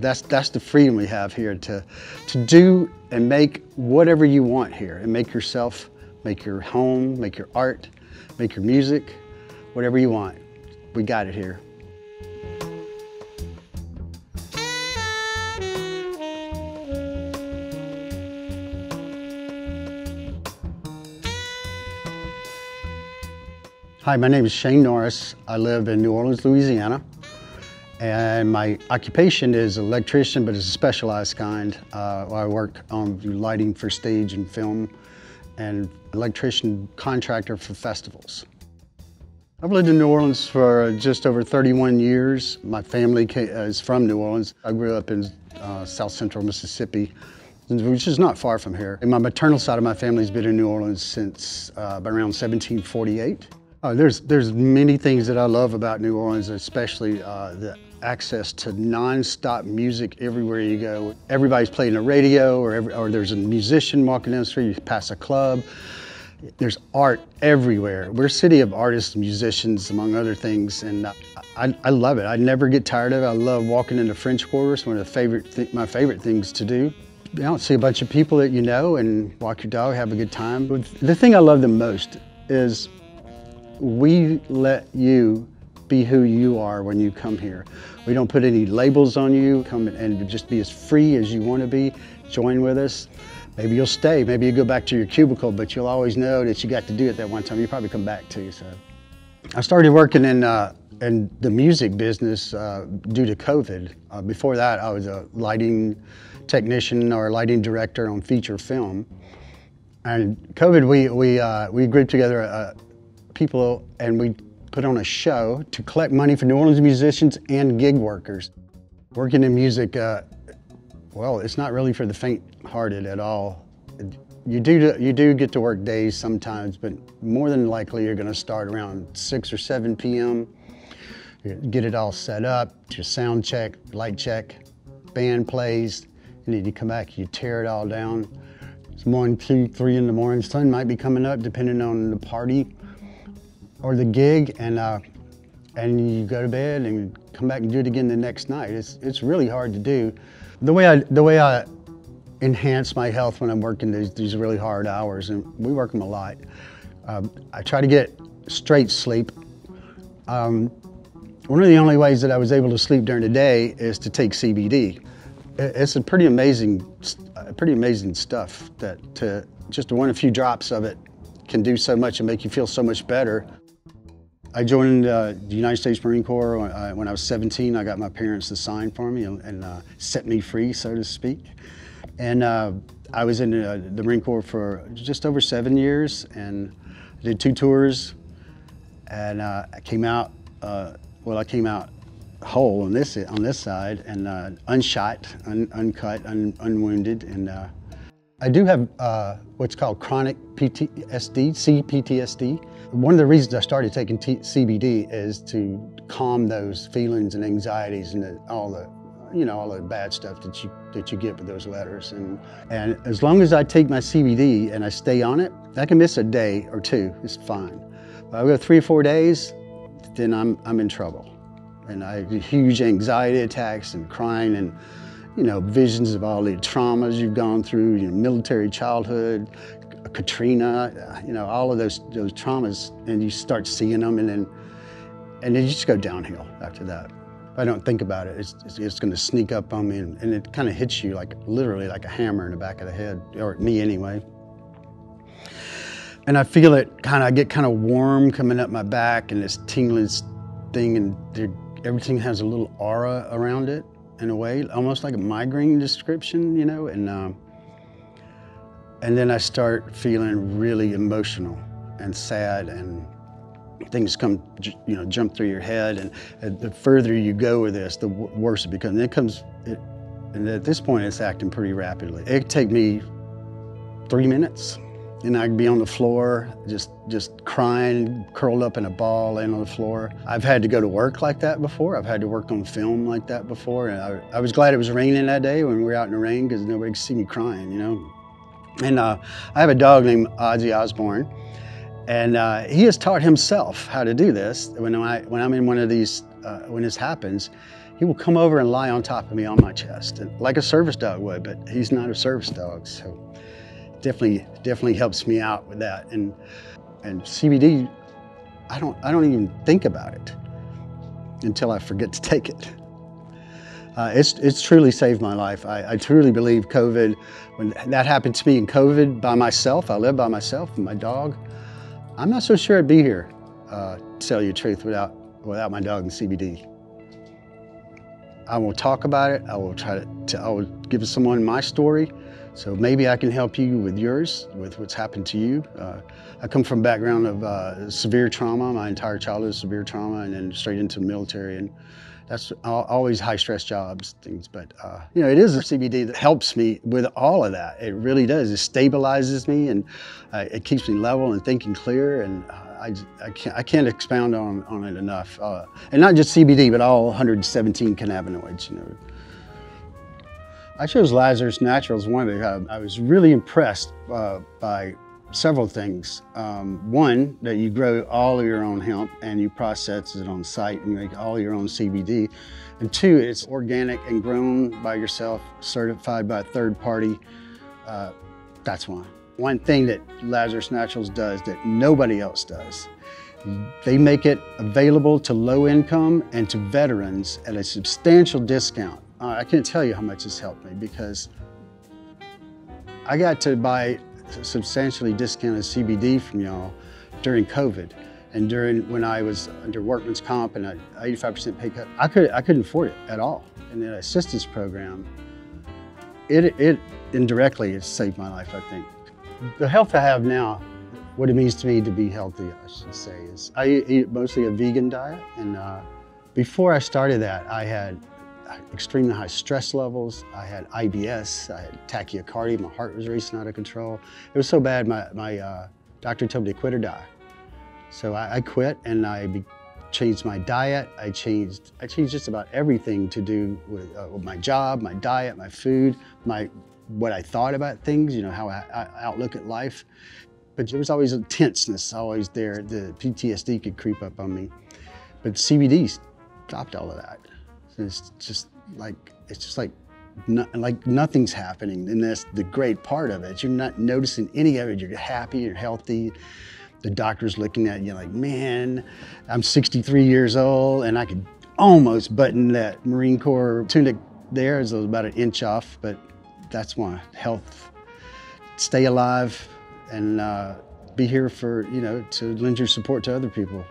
That's, that's the freedom we have here to, to do and make whatever you want here and make yourself, make your home, make your art, make your music, whatever you want. We got it here. Hi, my name is Shane Norris. I live in New Orleans, Louisiana. And my occupation is electrician, but it's a specialized kind. Uh, I work on lighting for stage and film and electrician contractor for festivals. I've lived in New Orleans for just over 31 years. My family is from New Orleans. I grew up in uh, South Central Mississippi, which is not far from here. And my maternal side of my family has been in New Orleans since uh, around 1748. Uh, there's, there's many things that I love about New Orleans, especially uh, the access to non-stop music everywhere you go. Everybody's playing the radio or, every, or there's a musician walking down the street, you pass a club. There's art everywhere. We're a city of artists, musicians, among other things, and I, I love it. I never get tired of it. I love walking into French Quarter. It's one of the favorite my favorite things to do. You know, see a bunch of people that you know and walk your dog, have a good time. The thing I love the most is we let you be who you are when you come here. We don't put any labels on you. Come and just be as free as you want to be. Join with us. Maybe you'll stay. Maybe you go back to your cubicle, but you'll always know that you got to do it that one time. You probably come back to. So, I started working in uh, in the music business uh, due to COVID. Uh, before that, I was a lighting technician or lighting director on feature film. And COVID, we we uh, we grouped together a, people and we put on a show to collect money for New Orleans musicians and gig workers. Working in music, uh, well, it's not really for the faint-hearted at all. You do, you do get to work days sometimes, but more than likely you're gonna start around 6 or 7 p.m. Get it all set up, your sound check, light check, band plays, and then you come back, you tear it all down. It's one, two, three in the morning. Sun might be coming up depending on the party or the gig and uh, and you go to bed and come back and do it again the next night. It's, it's really hard to do. The way I, the way I enhance my health when I'm working these, these really hard hours, and we work them a lot, um, I try to get straight sleep. Um, one of the only ways that I was able to sleep during the day is to take CBD. It's a pretty amazing, pretty amazing stuff that to just one a few drops of it can do so much and make you feel so much better. I joined uh, the United States Marine Corps when I, when I, was 17. I got my parents to sign for me and, and uh, set me free, so to speak. And uh, I was in uh, the Marine Corps for just over seven years and did two tours. And uh, I came out, uh, well, I came out whole on this on this side and unshot, un, uncut, un, unwounded, and I do have uh, what's called chronic PTSD, CPTSD. One of the reasons I started taking T CBD is to calm those feelings and anxieties and the, all the, you know, all the bad stuff that you that you get with those letters. And and as long as I take my CBD and I stay on it, I can miss a day or two. It's fine. If I go three or four days, then I'm I'm in trouble, and I have huge anxiety attacks and crying and you know, visions of all the traumas you've gone through, you know, military childhood, Katrina, you know, all of those those traumas, and you start seeing them, and then and then you just go downhill after that. If I don't think about it, it's, it's, it's going to sneak up on me, and, and it kind of hits you like literally like a hammer in the back of the head, or me anyway. And I feel it kind of, I get kind of warm coming up my back, and this tingling thing, and everything has a little aura around it in a way, almost like a migraine description, you know, and um, and then I start feeling really emotional and sad and things come, you know, jump through your head and the further you go with this, the worse it becomes. And it comes, it, and at this point it's acting pretty rapidly. It take me three minutes and I'd be on the floor, just just crying, curled up in a ball, laying on the floor. I've had to go to work like that before. I've had to work on film like that before. And I, I was glad it was raining that day when we were out in the rain because nobody could see me crying, you know. And uh, I have a dog named Ozzy Osbourne, and uh, he has taught himself how to do this. When I when I'm in one of these, uh, when this happens, he will come over and lie on top of me on my chest, like a service dog would. But he's not a service dog, so definitely definitely helps me out with that. And and CBD, I don't I don't even think about it until I forget to take it. Uh, it's, it's truly saved my life. I, I, truly believe COVID, when that happened to me in COVID by myself, I live by myself and my dog, I'm not so sure I'd be here, uh, to tell you the truth, without, without my dog and CBD. I will talk about it. I will try to, to I will give someone my story. So maybe I can help you with yours, with what's happened to you. Uh, I come from a background of uh, severe trauma, my entire childhood was severe trauma, and then straight into the military. And that's always high stress jobs, things. But uh, you know, it is a CBD that helps me with all of that. It really does. It stabilizes me and uh, it keeps me level and thinking clear. And uh, I, I, can't, I can't expound on, on it enough. Uh, and not just CBD, but all 117 cannabinoids. You know. I chose Lazarus Naturals one of the. Uh, I was really impressed uh, by several things. Um, one, that you grow all of your own hemp and you process it on site and you make all your own CBD. And two, it's organic and grown by yourself, certified by a third party. Uh, that's one. One thing that Lazarus Naturals does that nobody else does, they make it available to low income and to veterans at a substantial discount. Uh, I can't tell you how much it's helped me because I got to buy substantially discounted CBD from y'all during COVID. And during when I was under workman's comp and an 85% pay cut, I, could, I couldn't afford it at all. And the assistance program, it, it indirectly has saved my life, I think. The health I have now, what it means to me to be healthy, I should say, is I eat mostly a vegan diet. And uh, before I started that, I had extremely high stress levels. I had IBS, I had tachycardia, my heart was racing out of control. It was so bad, my, my uh, doctor told me to quit or die. So I, I quit and I changed my diet. I changed, I changed just about everything to do with, uh, with my job, my diet, my food, my what I thought about things, you know, how I, I outlook at life. But there was always a tenseness always there. The PTSD could creep up on me. But CBD stopped all of that. It's just like, it's just like, no, like nothing's happening. And that's the great part of it. You're not noticing any of it. You're happy, you're healthy. The doctor's looking at you like, man, I'm 63 years old and I could almost button that Marine Corps tunic there. It's about an inch off, but that's why health, stay alive and uh, be here for, you know, to lend your support to other people.